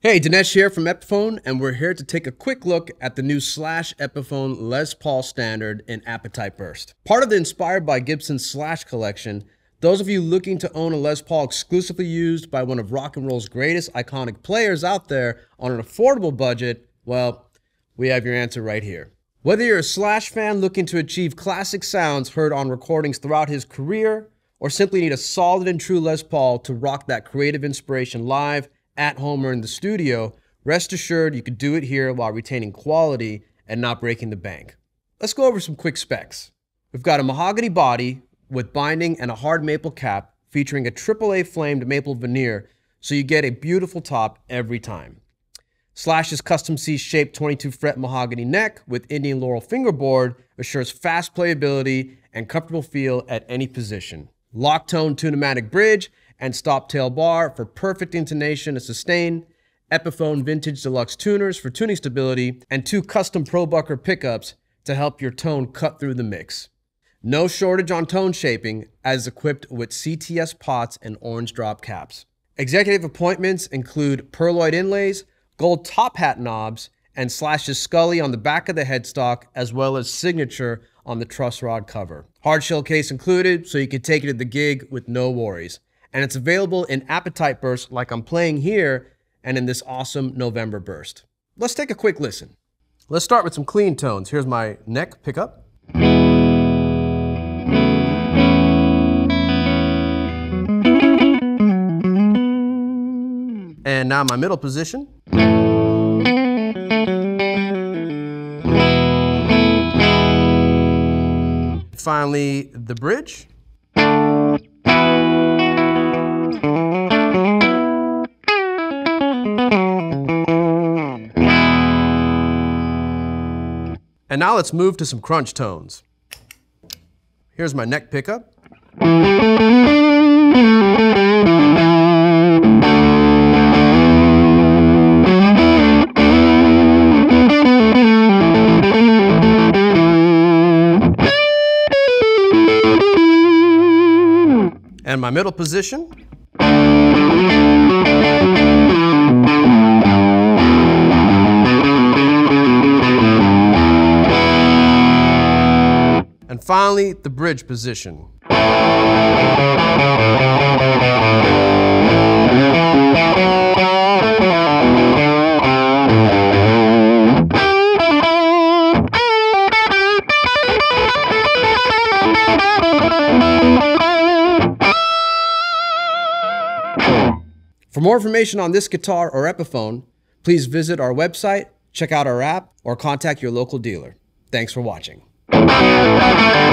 Hey, Dinesh here from Epiphone, and we're here to take a quick look at the new Slash Epiphone Les Paul Standard in Appetite Burst. Part of the Inspired by Gibson Slash collection, those of you looking to own a Les Paul exclusively used by one of rock and roll's greatest iconic players out there on an affordable budget, well, we have your answer right here. Whether you're a Slash fan looking to achieve classic sounds heard on recordings throughout his career, or simply need a solid and true Les Paul to rock that creative inspiration live, at home or in the studio, rest assured you could do it here while retaining quality and not breaking the bank. Let's go over some quick specs. We've got a mahogany body with binding and a hard maple cap featuring a AAA flamed maple veneer so you get a beautiful top every time. Slash's custom C shaped 22 fret mahogany neck with Indian laurel fingerboard assures fast playability and comfortable feel at any position. Lock tone Tune-O-Matic bridge and stop tail bar for perfect intonation and sustain, Epiphone Vintage Deluxe tuners for tuning stability, and two custom ProBucker pickups to help your tone cut through the mix. No shortage on tone shaping, as equipped with CTS pots and orange drop caps. Executive appointments include pearloid inlays, gold top hat knobs, and Slash's Skully on the back of the headstock, as well as signature on the truss rod cover. Hard shell case included, so you can take it to the gig with no worries and it's available in Appetite Burst like I'm playing here and in this awesome November burst. Let's take a quick listen. Let's start with some clean tones. Here's my neck pickup. And now my middle position. Finally, the bridge. And now let's move to some crunch tones. Here's my neck pickup. And my middle position. Finally, the bridge position. For more information on this guitar or Epiphone, please visit our website, check out our app, or contact your local dealer. Thanks for watching. Música